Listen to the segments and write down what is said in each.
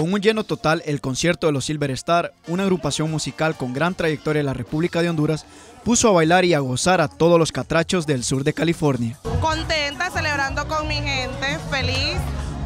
Con un lleno total, el concierto de los Silver Star, una agrupación musical con gran trayectoria en la República de Honduras, puso a bailar y a gozar a todos los catrachos del sur de California. Contenta, celebrando con mi gente, feliz,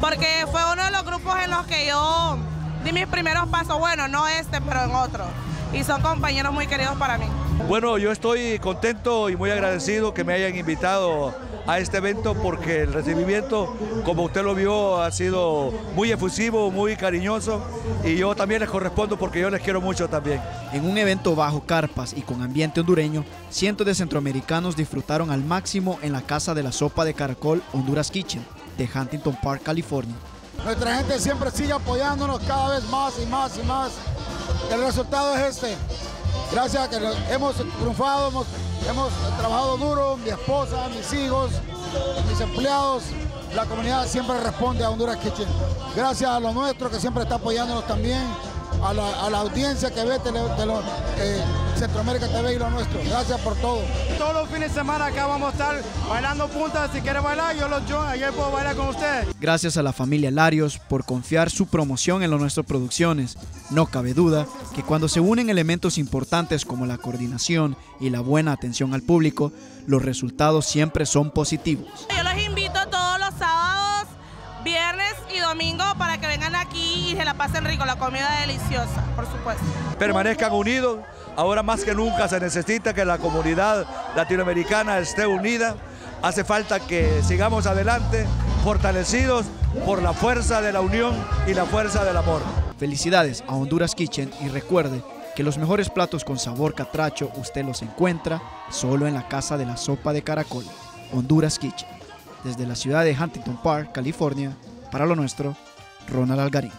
porque fue uno de los grupos en los que yo di mis primeros pasos, bueno, no este, pero en otro. Y son compañeros muy queridos para mí. Bueno, yo estoy contento y muy agradecido que me hayan invitado a este evento porque el recibimiento, como usted lo vio, ha sido muy efusivo, muy cariñoso y yo también les correspondo porque yo les quiero mucho también. En un evento bajo carpas y con ambiente hondureño, cientos de centroamericanos disfrutaron al máximo en la Casa de la Sopa de Caracol Honduras Kitchen de Huntington Park, California. Nuestra gente siempre sigue apoyándonos cada vez más y más y más. El resultado es este. Gracias a que hemos triunfado, hemos, hemos trabajado duro, mi esposa, mis hijos, mis empleados, la comunidad siempre responde a Honduras Kitchen. Gracias a lo nuestro que siempre está apoyándonos también, a la, audiencia que ve tele, eh, Centroamérica TV y lo nuestro. Gracias por todo. Todos los fines de semana acá vamos a estar bailando puntas. Si quiere bailar, yo los yo ayer puedo bailar con ustedes. Gracias a la familia Larios por confiar su promoción en lo nuestro producciones. No cabe duda que cuando se unen elementos importantes como la coordinación y la buena atención al público, los resultados siempre son positivos. Yo los invito todos los sábados, viernes y domingo para que vengan aquí y se la pasen rico, la comida deliciosa, por supuesto. Permanezcan unidos Ahora más que nunca se necesita que la comunidad latinoamericana esté unida. Hace falta que sigamos adelante, fortalecidos por la fuerza de la unión y la fuerza del amor. Felicidades a Honduras Kitchen y recuerde que los mejores platos con sabor catracho usted los encuentra solo en la Casa de la Sopa de Caracol, Honduras Kitchen. Desde la ciudad de Huntington Park, California, para lo nuestro, Ronald Algarín.